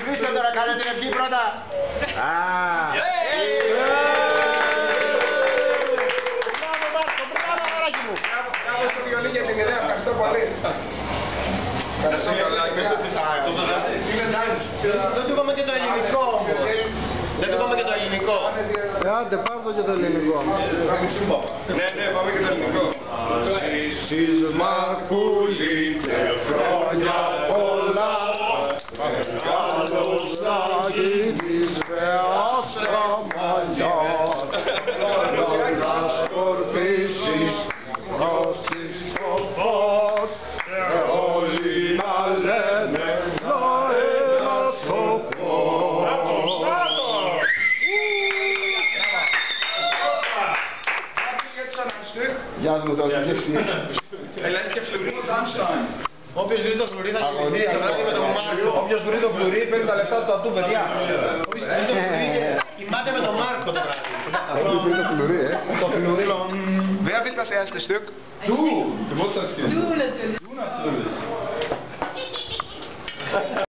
σβήστε τώρα, κάνε την ευχή πρώτα. Α, ε, ε. Ε. Μπράβο Μάρκο, μπράβο μαράκι μου. Μπράβο στο βιολί για την. Δεν του είπαμε και το ελληνικό Δεν του είπαμε και το ελληνικό. Το. Ναι, ναι, πάμε και το ελληνικό. Ελένη και φλουρί. Όποιος βρει το φλουρί θα κοιμηθεί. Θα βράδυ με τον Μάρκο. Όποιος βρει το φλουρί παίρνει τα λεφτά του ατού, παιδιά. Όποιος βρει το φλουρί κοιμάται με τον Μάρκο το βράδυ. Έχει βρει το φλουρί, ε. Το φλουρί. Wer will das erste Stück? Du! Du musst das Kind. Du natürlich. Du natürlich.